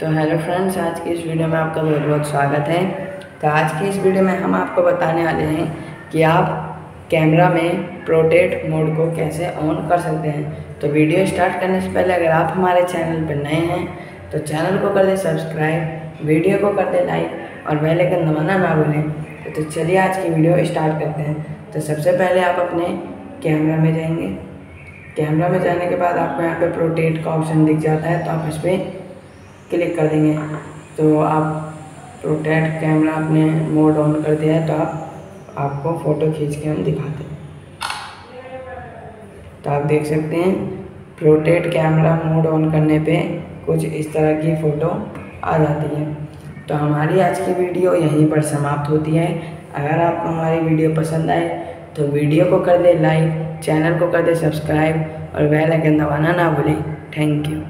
तो hello friends आज की इस वीडियो में आपका बहुत बहुत स्वागत है। तो आज की इस वीडियो में हम आपको बताने वाले हैं कि आप कैमरा में प्रोटेट मोड को कैसे ऑन कर सकते हैं। तो वीडियो स्टार्ट करने से पहले अगर आप हमारे चैनल पर नए हैं तो चैनल को कर दें सब्सक्राइब वीडियो को कर दें लाइक और बेल आइकन दबाना ना भूलें। तो, चलिए आज की वीडियो स्टार्ट करते हैं। तो सबसे पहले आप अपने कैमरा में जाएँगे। कैमरा में जाने के बाद आपको यहाँ पे प्रोटेट का ऑप्शन दिख जाता है तो आप इस पर क्लिक कर देंगे। तो आप प्रोटेक्ट कैमरा आपने मोड ऑन कर दिया है तो आप, आपको फ़ोटो खींच के हम दिखाते हैं। तो आप देख सकते हैं, प्रोटेक्ट कैमरा मोड ऑन करने पे कुछ इस तरह की फ़ोटो आ जाती है। तो हमारी आज की वीडियो यहीं पर समाप्त होती है। अगर आपको हमारी वीडियो पसंद आए तो वीडियो को कर दे लाइक, चैनल को कर दे सब्सक्राइब और बेल आइकन दबाना ना भूलें। Thank you.